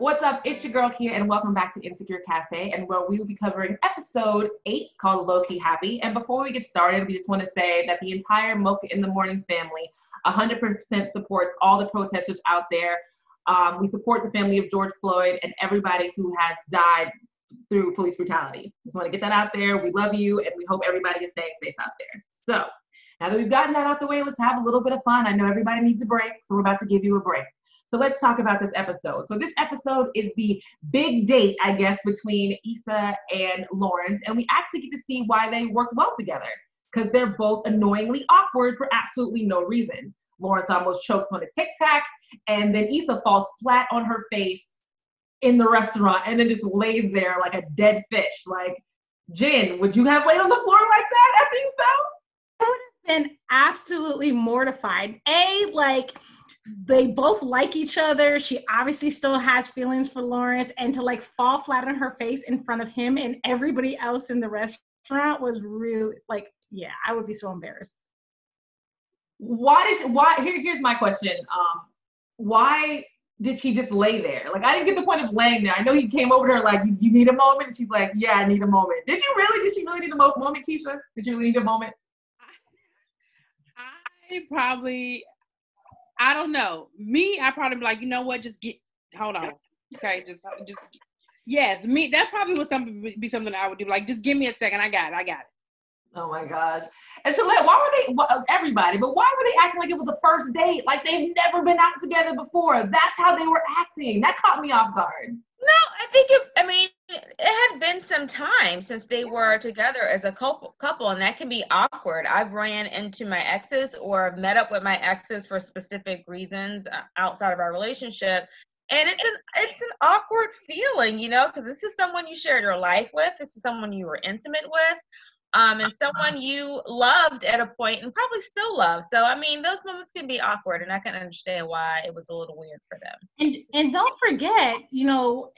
What's up? It's your girl Kia, and welcome back to Insecure Cafe, and where we will be covering episode eight called Low Key Happy. And before we get started, we just want to say that the entire Mocha in the Morning family 100% supports all the protesters out there. Um, we support the family of George Floyd and everybody who has died through police brutality. Just want to get that out there. We love you, and we hope everybody is staying safe out there. So, now that we've gotten that out the way, let's have a little bit of fun. I know everybody needs a break, so we're about to give you a break. So let's talk about this episode. So this episode is the big date, I guess, between Issa and Lawrence, and we actually get to see why they work well together because they're both annoyingly awkward for absolutely no reason. Lawrence almost chokes on a tic tac, and then Issa falls flat on her face in the restaurant and then just lays there like a dead fish. Like, Jen, would you have laid on the floor like that after you fell? I would have been absolutely mortified. A, like, they both like each other. She obviously still has feelings for Lawrence, and to like fall flat on her face in front of him and everybody else in the restaurant was really like, yeah, I would be so embarrassed. Why did she, why here here's my question. Um, why did she just lay there? Like I didn't get the point of laying there. I know he came over to her like, you, you need a moment. And she's like, yeah, I need a moment. Did you really? Did she really need a moment, Keisha? Did you really need a moment? I probably I don't know. Me, I probably be like, you know what? Just get. Hold on. Okay, just just. Yes, me. That probably would something be something I would do. Like, just give me a second. I got it. I got it. Oh my gosh. And so, like, why were they, uh, everybody, but why were they acting like it was a first date? Like they've never been out together before. That's how they were acting. That caught me off guard. No, I think it, I mean, it had been some time since they were together as a couple, couple, and that can be awkward. I've ran into my exes or met up with my exes for specific reasons uh, outside of our relationship. And it's an it's an awkward feeling, you know, because this is someone you shared your life with. This is someone you were intimate with um, and someone you loved at a point and probably still love. So I mean, those moments can be awkward, and I can understand why it was a little weird for them. And and don't forget, you know,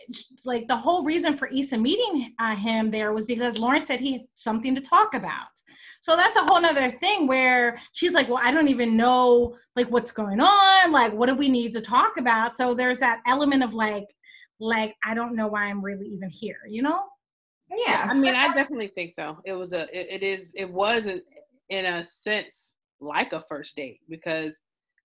like the whole reason for Issa meeting uh, him there was because Lawrence said he had something to talk about. So that's a whole nother thing where she's like, well, I don't even know like what's going on. Like, what do we need to talk about? So there's that element of like, like I don't know why I'm really even here, you know? Yeah, I mean, I definitely think so. It was a, it, it is, it was in, in a sense like a first date because,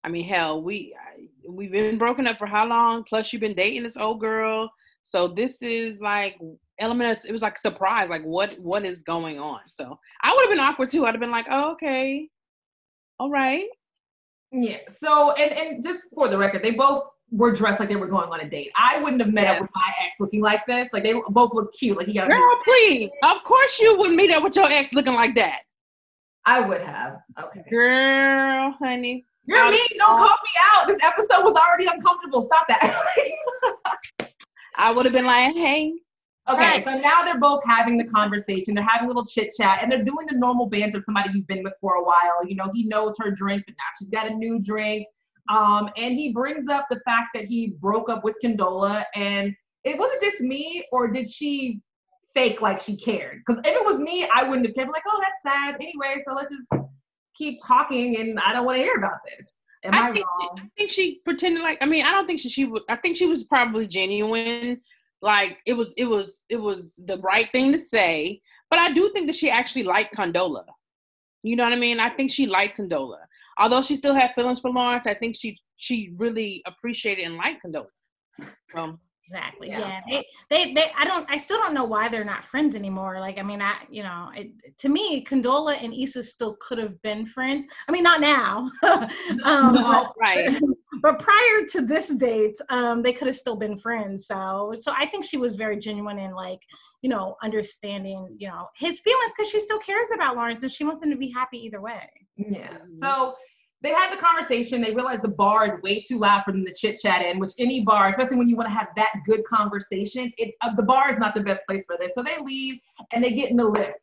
I mean, hell, we I, we've been broken up for how long? Plus, you've been dating this old girl, so this is like element. Of, it was like surprise, like what what is going on? So I would have been awkward too. I'd have been like, oh, okay, all right. Yeah. So and and just for the record, they both were dressed like they were going on a date. I wouldn't have met yeah. up with my ex looking like this. Like they both look cute. Like he got. Girl, please. Of course you wouldn't meet up with your ex looking like that. I would have. Okay. Girl, honey. You're mean. Don't call me out. This episode was already uncomfortable. Stop that. I would have been like, hey. Okay, right. so now they're both having the conversation. They're having a little chit chat, and they're doing the normal banter of somebody you've been with for a while. You know, he knows her drink, but now she's got a new drink um, and he brings up the fact that he broke up with Condola, and it wasn't just me, or did she fake like she cared? Because if it was me, I wouldn't have cared. Like, oh, that's sad. Anyway, so let's just keep talking, and I don't want to hear about this. Am I, I think wrong? She, I think she pretended like. I mean, I don't think she, she would. I think she was probably genuine. Like it was, it was, it was the right thing to say. But I do think that she actually liked Condola. You know what I mean? I think she liked Condola although she still had feelings for Lawrence, I think she she really appreciated and liked Condola. Um, exactly. Yeah. yeah. They, they, they, I don't, I still don't know why they're not friends anymore. Like, I mean, I, you know, it, to me, Condola and Issa still could have been friends. I mean, not now. um, no, but, right. But prior to this date, um, they could have still been friends. So, so I think she was very genuine and like, you know, understanding, you know, his feelings because she still cares about Lawrence and she wants him to be happy either way. Yeah. Mm-hmm. So they had the conversation. They realized the bar is way too loud for them to chit chat in, which any bar, especially when you want to have that good conversation, it, uh, the bar is not the best place for this. So they leave and they get in the Lyft.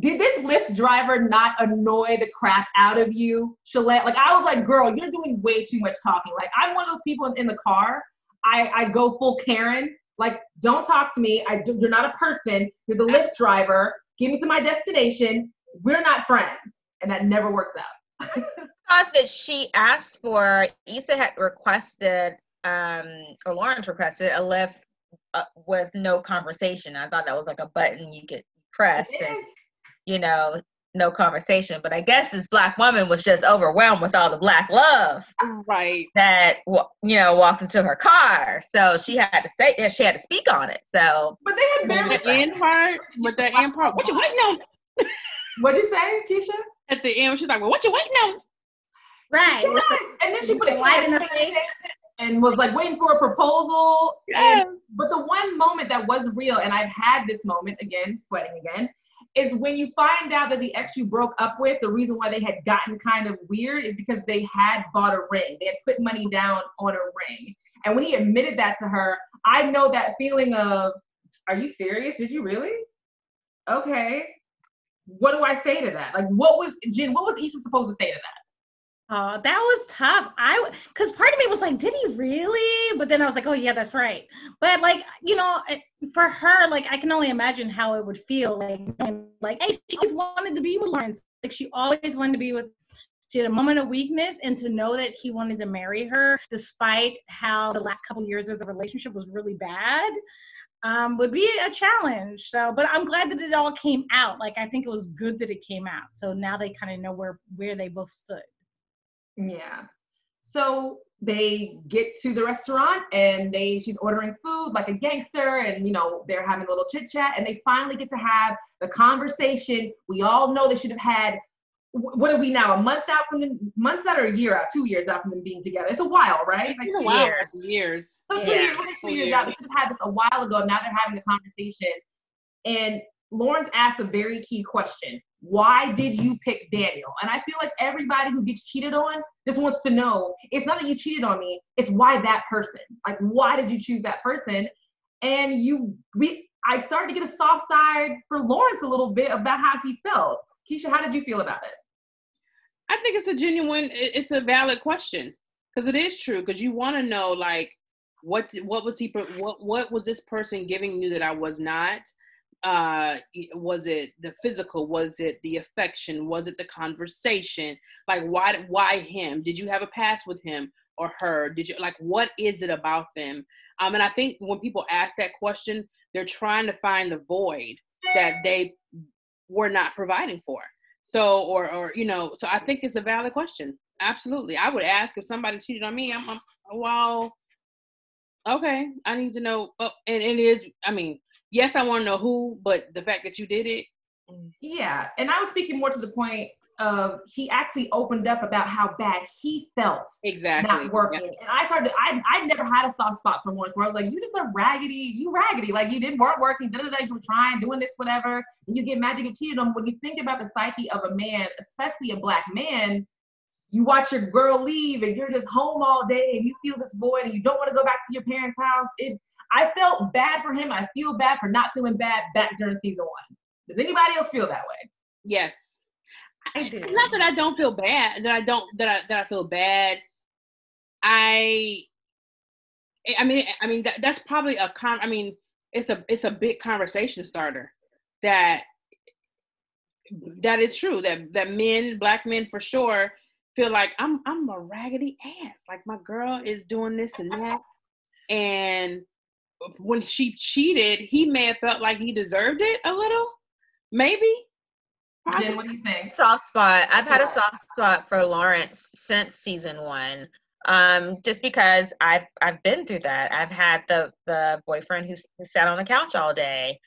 Did this Lyft driver not annoy the crap out of you, Shalette? Like I was like, girl, you're doing way too much talking. Like I'm one of those people in the car. I, I go full Karen. Like, don't talk to me. I do, you're not a person. You're the Lyft driver. Get me to my destination. We're not friends, and that never works out. thought that she asked for Issa had requested um, or Lawrence requested a Lyft uh, with no conversation. I thought that was like a button you could press, and you know, no conversation. But I guess this black woman was just overwhelmed with all the black love, right? That you know walked into her car, so she had to say, yeah, she had to speak on it. So, but they had barely the end part, but the end part, what you waiting on? What'd you say, Keisha? At the end, she's like, "Well, what you waiting on?" Right. And then she put a light in her face and was like waiting for a proposal. Yeah. And, but the one moment that was real, and I've had this moment again, sweating again, is when you find out that the ex you broke up with, the reason why they had gotten kind of weird is because they had bought a ring. They had put money down on a ring. And when he admitted that to her, I know that feeling of, are you serious? Did you really? Okay. What do I say to that? Like, what was, Jen, what was Issa supposed to say to that? Oh, that was tough. I because part of me was like, did he really? But then I was like, oh yeah, that's right. But like, you know, for her, like I can only imagine how it would feel like, like, hey, she always wanted to be with Lawrence. Like she always wanted to be with. She had a moment of weakness, and to know that he wanted to marry her, despite how the last couple years of the relationship was really bad, um, would be a challenge. So, but I'm glad that it all came out. Like I think it was good that it came out. So now they kind of know where where they both stood. Yeah. So they get to the restaurant and they she's ordering food like a gangster and you know they're having a little chit chat and they finally get to have the conversation. We all know they should have had what are we now a month out from the months out or a year out two years out from them being together? It's a while right? Like two years. Years. So two years two years, years out. they should have had this a while ago. Now they're having a conversation. And Lawrence asks a very key question. Why did you pick Daniel? And I feel like everybody who gets cheated on just wants to know it's not that you cheated on me, it's why that person. Like, why did you choose that person? And you, we, I started to get a soft side for Lawrence a little bit about how he felt. Keisha, how did you feel about it? I think it's a genuine, it's a valid question because it is true. Because you want to know, like, what what was he, what what was this person giving you that I was not? Uh was it the physical? Was it the affection? Was it the conversation? Like why why him? Did you have a past with him or her? Did you like what is it about them? Um and i think when people ask that question they're trying to find the void that they were not providing for. So or or you know so i think it's a valid question. Absolutely. I would ask if somebody cheated on me i'm, I'm well okay i need to know oh, and, and it is i mean yes, I want to know who, but the fact that you did it. Yeah, and I was speaking more to the point of he actually opened up about how bad he felt exactly not working. Yep. And I started, I I never had a soft spot for once where I was like, you just a raggedy, you raggedy, like you didn't weren't working, da da da, you were trying, doing this, whatever. And you get mad to get cheated on. When you think about the psyche of a man, especially a black man, you watch your girl leave and you're just home all day and you feel this void and you don't want to go back to your parents' house. It I felt bad for him. I feel bad for not feeling bad back during season one. Does anybody else feel that way? Yes. I do. Not that I don't feel bad, that I don't that I that I feel bad. I I mean I mean that, that's probably a con I mean it's a it's a big conversation starter that that is true that that men black men for sure feel like I'm I'm a raggedy ass like my girl is doing this and that and when she cheated, he may have felt like he deserved it a little, maybe. Jen, what do you think? Soft spot. I've had a soft spot for Lawrence since season one. Um, just because I've I've been through that. I've had the the boyfriend who, who sat on the couch all day,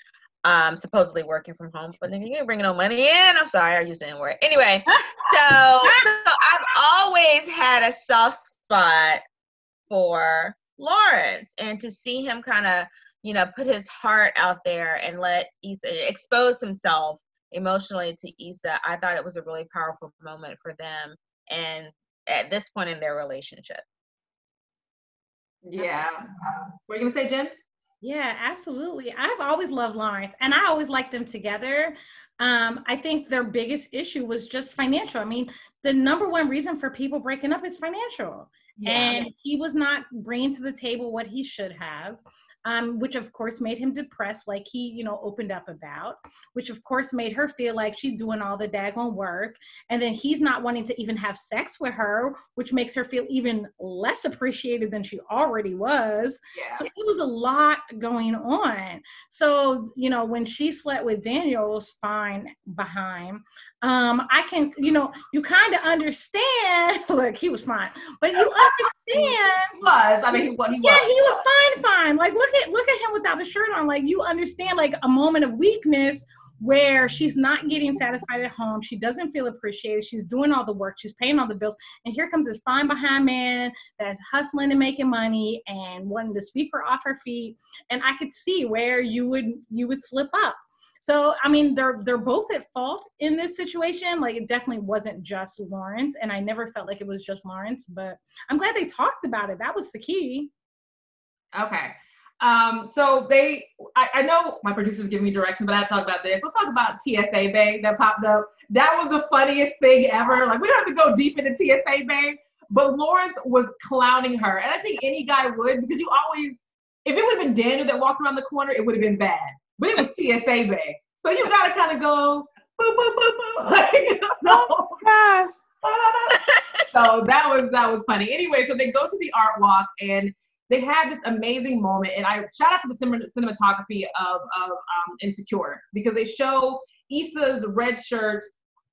um, supposedly working from home, but then you ain't bringing no money in. I'm sorry, I used the N word. Anyway, so so I've always had a soft spot for Lawrence and to see him kind of, you know, put his heart out there and let Issa expose himself emotionally to Issa, I thought it was a really powerful moment for them and at this point in their relationship. Yeah. What are you gonna say, Jen? Yeah, absolutely. I've always loved Lawrence and I always liked them together. Um, I think their biggest issue was just financial. I mean, the number one reason for people breaking up is financial. Yeah. and he was not bringing to the table what he should have um, which of course made him depressed, like he, you know, opened up about, which of course made her feel like she's doing all the daggone work. And then he's not wanting to even have sex with her, which makes her feel even less appreciated than she already was. Yeah. So it was a lot going on. So, you know, when she slept with Daniel's fine behind, um, I can, you know, you kind of understand. Look, he was fine, but you understand. He was. I mean, he, what he yeah, was. he was fine, fine. Like, look at look at him without a shirt on. Like, you understand, like a moment of weakness where she's not getting satisfied at home. She doesn't feel appreciated. She's doing all the work. She's paying all the bills. And here comes this fine behind man that's hustling and making money and wanting to sweep her off her feet. And I could see where you would you would slip up. So I mean, they're they're both at fault in this situation. Like it definitely wasn't just Lawrence, and I never felt like it was just Lawrence. But I'm glad they talked about it. That was the key. Okay. Um, so they, I, I know my producer's giving me direction, but I talk about this. Let's talk about TSA Bay that popped up. That was the funniest thing ever. Like we don't have to go deep into TSA Bay, but Lawrence was clowning her, and I think any guy would because you always, if it would have been Daniel that walked around the corner, it would have been bad but it was TSA bag. So you gotta kind of go boo boo boo boo. Like, oh gosh. so that was that was funny. Anyway, so they go to the art walk and they had this amazing moment. And I shout out to the cinematography of, of um, Insecure because they show Issa's red shirt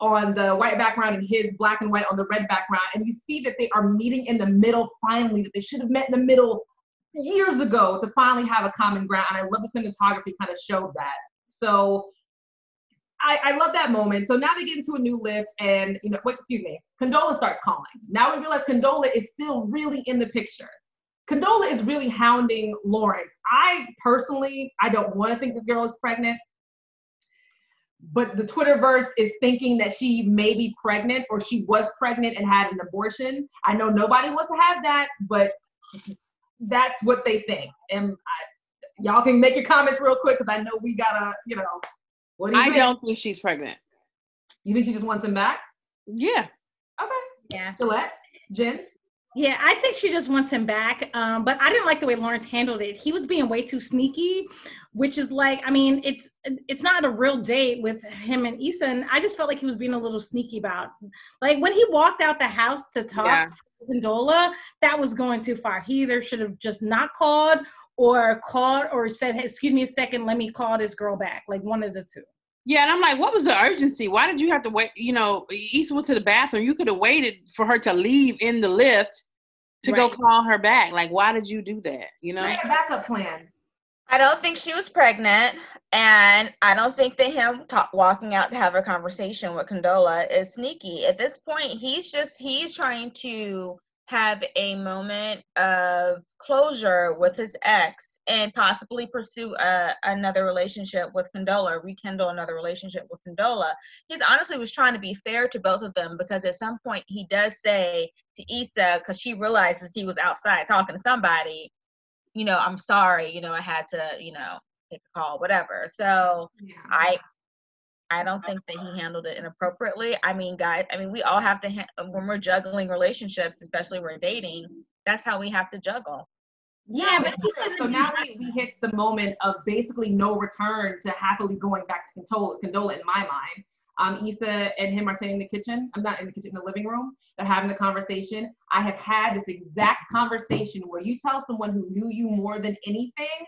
on the white background and his black and white on the red background. And you see that they are meeting in the middle finally, that they should have met in the middle years ago to finally have a common ground. And I love the cinematography kind of showed that. So I, I, love that moment. So now they get into a new Lyft and, you know, wait, excuse me, Condola starts calling. Now we realize Condola is still really in the picture. Condola is really hounding Lawrence. I personally, I don't want to think this girl is pregnant, but the Twitterverse is thinking that she may be pregnant or she was pregnant and had an abortion. I know nobody wants to have that, but that's what they think. And I, y'all can make your comments real quick because I know we gotta, you know. What do you I think? don't think she's pregnant. You think she just wants him back? Yeah. Okay. Yeah. Gillette, Jen. Yeah, I think she just wants him back. Um, but I didn't like the way Lawrence handled it. He was being way too sneaky, which is like, I mean, it's it's not a real date with him and Issa. And I just felt like he was being a little sneaky about, like when he walked out the house to talk yeah. to Condola, that was going too far. He either should have just not called or called or said, hey, "Excuse me a second, let me call this girl back." Like one of the two. Yeah, and I'm like, what was the urgency? Why did you have to wait? You know, Issa went to the bathroom. You could have waited for her to leave in the Lyft to right. go call her back. Like, why did you do that? You know, right, backup plan. I don't think she was pregnant, and I don't think that him talk, walking out to have a conversation with Condola is sneaky. At this point, he's just he's trying to have a moment of closure with his ex and possibly pursue a, another relationship with Condola, rekindle another relationship with Condola. He's honestly was trying to be fair to both of them because at some point he does say to Issa, because she realizes he was outside talking to somebody, you know, I'm sorry, you know, I had to, you know, take a call, whatever. So yeah. I I don't think that he handled it inappropriately. I mean, guys, I mean, we all have to, ha- when we're juggling relationships, especially when we're dating, that's how we have to juggle. Yeah, but so now we, we hit the moment of basically no return to happily going back to Condola, Condola in my mind. Um, Issa and him are sitting in the kitchen. I'm not in the kitchen, in the living room. They're having a conversation. I have had this exact conversation where you tell someone who knew you more than anything,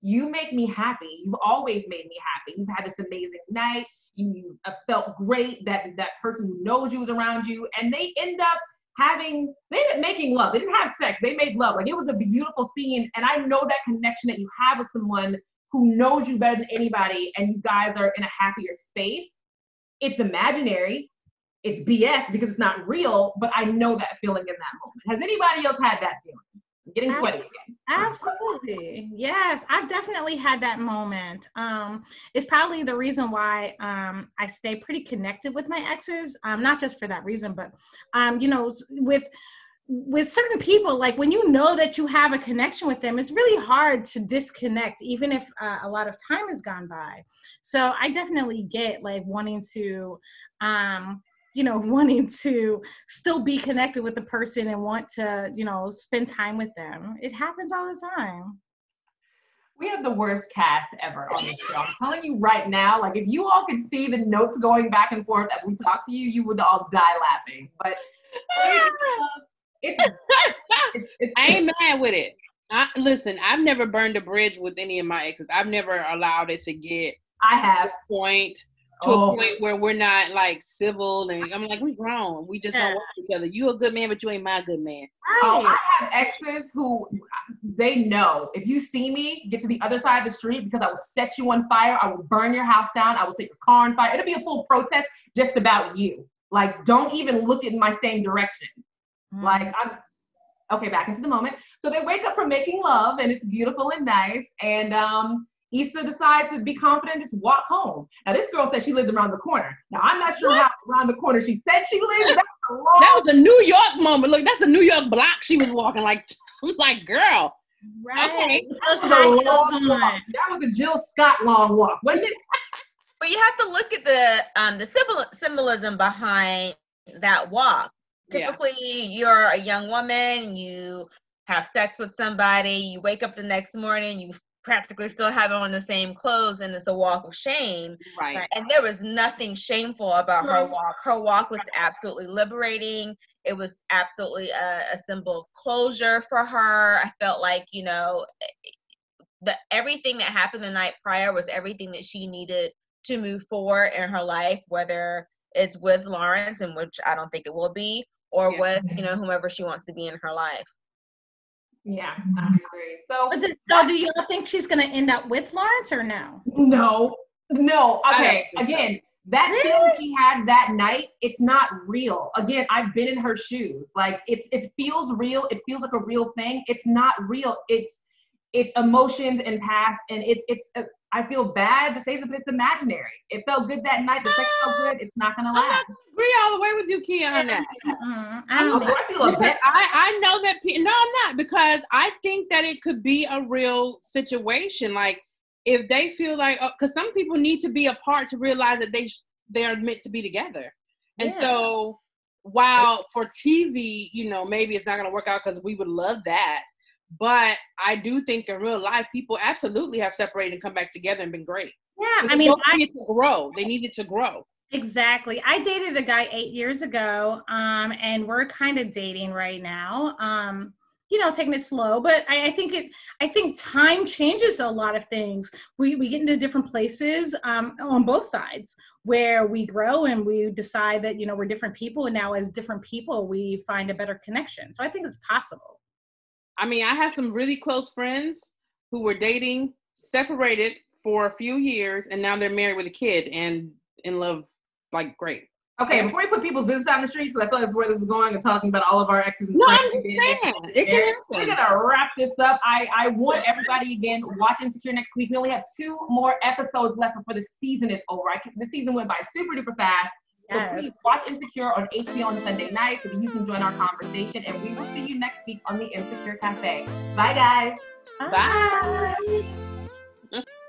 you make me happy. You've always made me happy. You've had this amazing night. You felt great that that person who knows you was around you, and they end up having they didn't making love. They didn't have sex. They made love. Like it was a beautiful scene. And I know that connection that you have with someone who knows you better than anybody and you guys are in a happier space. It's imaginary. It's BS because it's not real, but I know that feeling in that moment. Has anybody else had that feeling? Getting sweaty again. Absolutely. Yes, I've definitely had that moment. Um, it's probably the reason why um, I stay pretty connected with my exes. Um, not just for that reason, but um, you know, with with certain people, like when you know that you have a connection with them, it's really hard to disconnect, even if uh, a lot of time has gone by. So I definitely get like wanting to um, you know, wanting to still be connected with the person and want to, you know, spend time with them. It happens all the time. We have the worst cast ever on this show. I'm telling you right now, like if you all could see the notes going back and forth as we talk to you, you would all die laughing. But it's, it's, it's, I ain't mad with it. I, listen, I've never burned a bridge with any of my exes. I've never allowed it to get I have point to oh. a point where we're not like civil and I'm like, we grown. We just yeah. don't want each other. You a good man, but you ain't my good man. Oh, I have exes who they know if you see me, get to the other side of the street because I will set you on fire. I will burn your house down. I will set your car on fire. It'll be a full protest just about you. Like, don't even look in my same direction. Mm. Like, I'm okay, back into the moment. So they wake up from making love and it's beautiful and nice. And um Issa decides to be confident, just walk home. Now, this girl said she lived around the corner. Now, I'm not sure what? how around the corner she said she lived. That was, that was a New York moment. Look, that's a New York block she was walking like, like girl. Right. Okay. That was, a long walk. that was a Jill Scott long walk, wasn't it? But you have to look at the um the symbol- symbolism behind that walk. Typically, yeah. you're a young woman, you have sex with somebody, you wake up the next morning, you practically still having on the same clothes and it's a walk of shame. Right. And there was nothing shameful about her walk. Her walk was absolutely liberating. It was absolutely a, a symbol of closure for her. I felt like, you know, eh, the everything that happened the night prior was everything that she needed to move forward in her life, whether it's with Lawrence, and which I don't think it will be, or yeah. with, you mm-hmm. know, whomever she wants to be in her life. Yeah, mm-hmm. I agree. So, do, so do you think she's going to end up with Lawrence or no? No, no. Okay, again, that really? feeling she had that night, it's not real. Again, I've been in her shoes. Like it's it feels real. It feels like a real thing. It's not real. It's it's emotions and past, and it's it's. Uh, I feel bad to say that, but it's imaginary. It felt good that night. The sex felt good. It's not gonna last. I agree all the way with you, Kia, on that. Mm-hmm. I, don't I feel a bit. I I know that. No, I'm not because I think that it could be a real situation. Like if they feel like, because uh, some people need to be apart to realize that they they are meant to be together, and yeah. so while for TV, you know, maybe it's not gonna work out because we would love that but I do think in real life, people absolutely have separated and come back together and been great. Yeah, I mean, I needed to grow. They needed to grow. Exactly. I dated a guy eight years ago, um, and we're kind of dating right now. Um, you know, taking it slow, but I, I, think it. I think time changes a lot of things. We we get into different places um, on both sides where we grow and we decide that you know we're different people, and now as different people, we find a better connection. So I think it's possible. I mean, I have some really close friends who were dating, separated for a few years, and now they're married with a kid and in love, like great. Okay, before we put people's business on the streets, because I feel like that's where this is going and talking about all of our exes. And no, I'm just saying. It can We're gonna wrap this up. I I want everybody again watch Insecure next week. We only have two more episodes left before the season is over. I, the season went by super duper fast. So please watch Insecure on HBO on Sunday night so that you can join our conversation. And we will see you next week on the Insecure Cafe. Bye, guys. Bye. Bye.